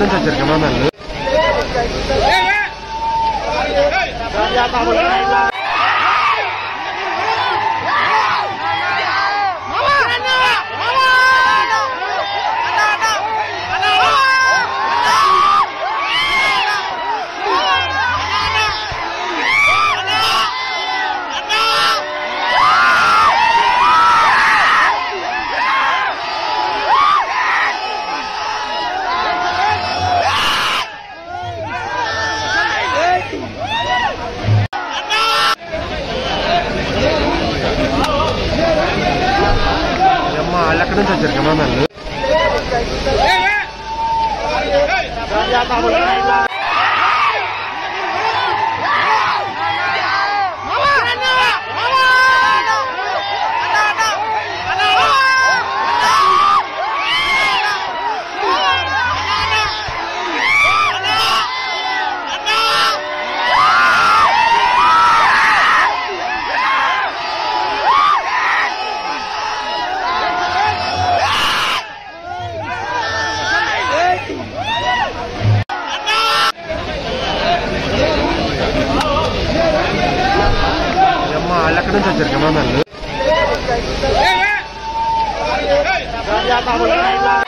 acercamos వాళ్ళు ఎక్కడి నుంచి వచ్చారు? కెమెరామెన్లు అమ్మ వాళ్ళు ఎక్కడి